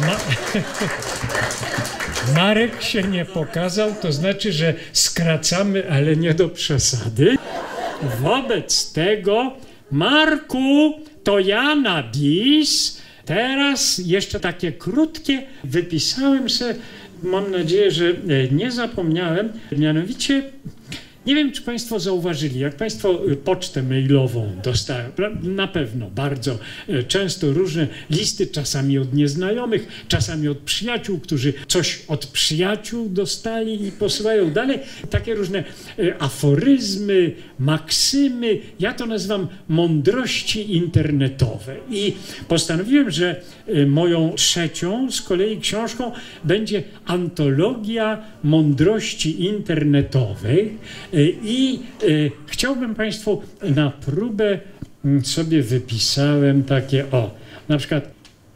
Ma... Marek się nie pokazał, to znaczy, że skracamy, ale nie do przesady. Wobec tego, Marku, to ja na bis. Teraz jeszcze takie krótkie wypisałem sobie, mam nadzieję, że e, nie zapomniałem, mianowicie nie wiem, czy Państwo zauważyli, jak Państwo y, pocztę mailową dostają, na pewno bardzo y, często różne listy, czasami od nieznajomych, czasami od przyjaciół, którzy coś od przyjaciół dostali i posyłają dalej. Takie różne y, aforyzmy, maksymy, ja to nazywam mądrości internetowe. I postanowiłem, że moją trzecią z kolei książką będzie antologia mądrości internetowej i e, chciałbym Państwu na próbę mm, sobie wypisałem takie o, na przykład,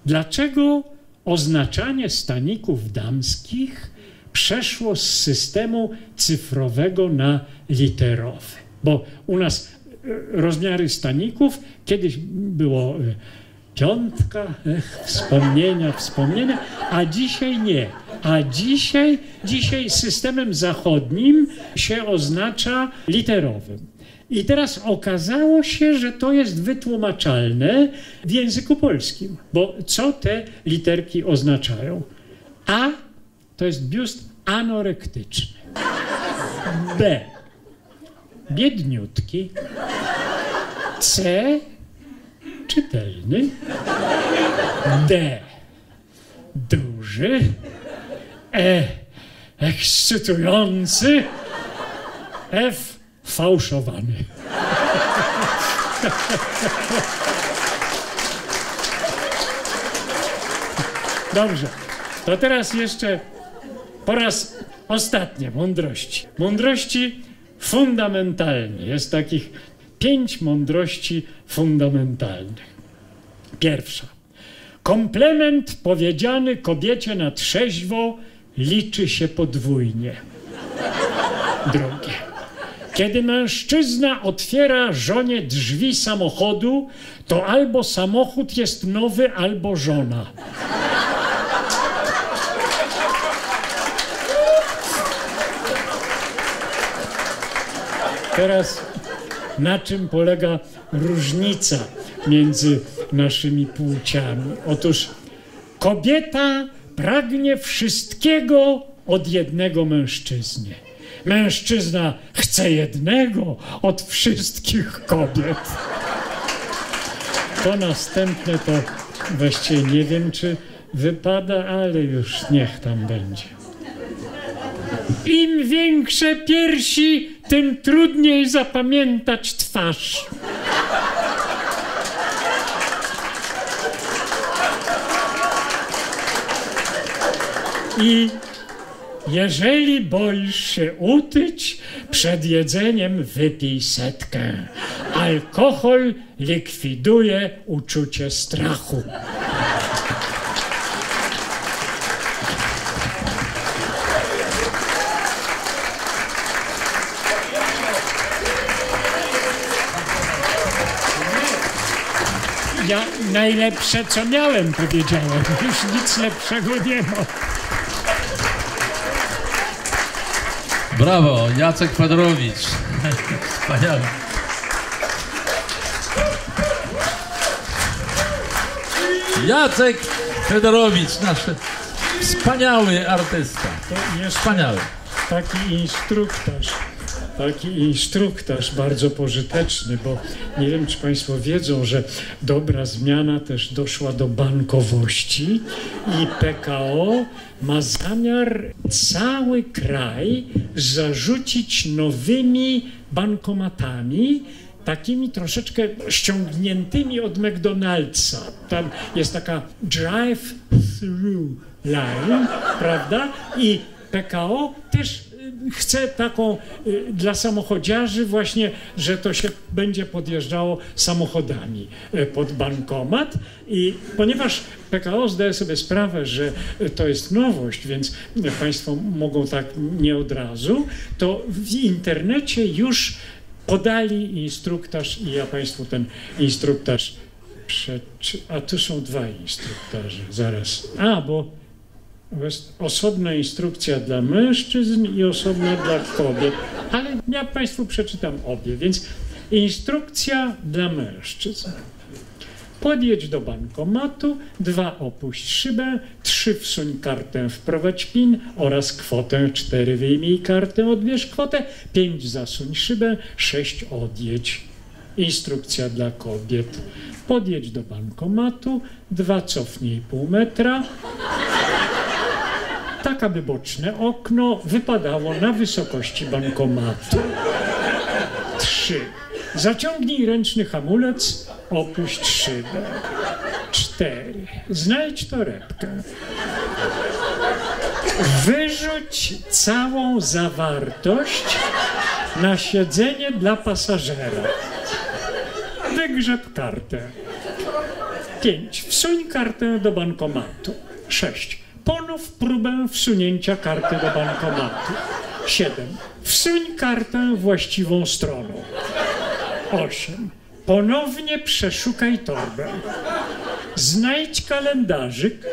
dlaczego oznaczanie staników damskich przeszło z systemu cyfrowego na literowy? Bo u nas e, rozmiary staników kiedyś było piątka, ech, wspomnienia, wspomnienia, a dzisiaj nie. A dzisiaj, dzisiaj systemem zachodnim się oznacza literowym. I teraz okazało się, że to jest wytłumaczalne w języku polskim, bo co te literki oznaczają? A to jest biust anorektyczny. B biedniutki. C czytelny. D. Duży. E. Ekscytujący. F. Fałszowany. Dobrze. To teraz jeszcze po raz ostatni mądrości. Mądrości fundamentalnie. Jest takich pięć mądrości fundamentalnych. Pierwsza. Komplement powiedziany kobiecie na trzeźwo liczy się podwójnie. Drugie. Kiedy mężczyzna otwiera żonie drzwi samochodu, to albo samochód jest nowy, albo żona. Teraz na czym polega różnica między naszymi płciami? Otóż kobieta pragnie wszystkiego od jednego mężczyzny. Mężczyzna chce jednego od wszystkich kobiet. To następne to właściwie nie wiem, czy wypada, ale już niech tam będzie. Im większe piersi, tym trudniej zapamiętać twarz. I jeżeli boisz się utyć, przed jedzeniem wypij setkę. Alkohol likwiduje uczucie strachu. Ja najlepsze, co miałem, powiedziałem. Już nic lepszego nie ma. Brawo, Jacek Fedorowicz. Wspaniały. Jacek Fedorowicz, nasz wspaniały artysta. Wspaniały. Taki instruktaż taki instruktaż bardzo pożyteczny, bo nie wiem, czy Państwo wiedzą, że dobra zmiana też doszła do bankowości i PKO ma zamiar cały kraj zarzucić nowymi bankomatami, takimi troszeczkę ściągniętymi od McDonald'sa. Tam jest taka drive-through line, prawda? I PKO też chcę taką y, dla samochodziarzy właśnie, że to się będzie podjeżdżało samochodami y, pod bankomat i ponieważ PKO zdaje sobie sprawę, że to jest nowość, więc Państwo mogą tak nie od razu, to w internecie już podali instruktaż i ja Państwu ten instruktaż przeczy... A tu są dwa instruktorzy, zaraz. A, bo osobna instrukcja dla mężczyzn i osobna dla kobiet. Ale ja Państwu przeczytam obie, więc instrukcja dla mężczyzn. Podjedź do bankomatu, dwa opuść szybę, trzy wsuń kartę, wprowadź PIN oraz kwotę, cztery wyjmij kartę, odbierz kwotę, pięć zasuń szybę, sześć odjedź. Instrukcja dla kobiet. Podjedź do bankomatu, dwa cofnij pół metra, tak aby boczne okno wypadało na wysokości bankomatu. Trzy. Zaciągnij ręczny hamulec, opuść szybę. Cztery. Znajdź torebkę. Wyrzuć całą zawartość na siedzenie dla pasażera. Wygrzeb kartę. Pięć. Wsuń kartę do bankomatu. Sześć. Ponów próbę wsunięcia karty do bankomatu. Siedem. Wsuń kartę właściwą stroną. 8. Ponownie przeszukaj torbę. Znajdź kalendarzyk,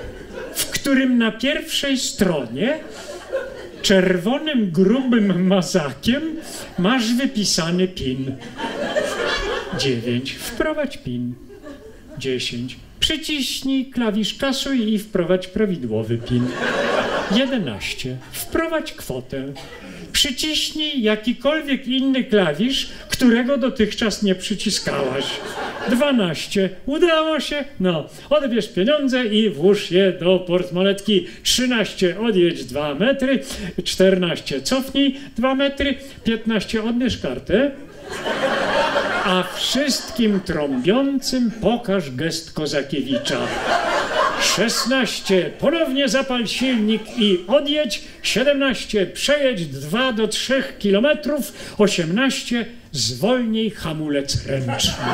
w którym na pierwszej stronie czerwonym, grubym mazakiem masz wypisany PIN. 9. Wprowadź PIN. 10. Przyciśnij klawisz kasuj i wprowadź prawidłowy PIN. 11. Wprowadź kwotę. Przyciśnij jakikolwiek inny klawisz, którego dotychczas nie przyciskałaś. 12. Udało się? No, odbierz pieniądze i włóż je do portmonetki. 13. Odjedź 2 metry. 14. Cofnij 2 metry. 15. Odbierz kartę. A wszystkim trąbiącym pokaż gest Kozakiewicza. 16. Ponownie zapal silnik i odjedź. 17. Przejedź 2 do 3 kilometrów. 18. Zwolnij hamulec ręczny.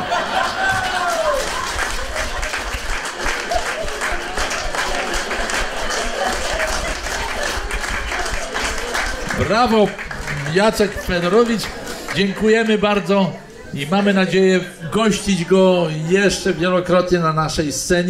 Brawo, Jacek Fedorowicz. Dziękujemy bardzo i mamy nadzieję gościć go jeszcze wielokrotnie na naszej scenie.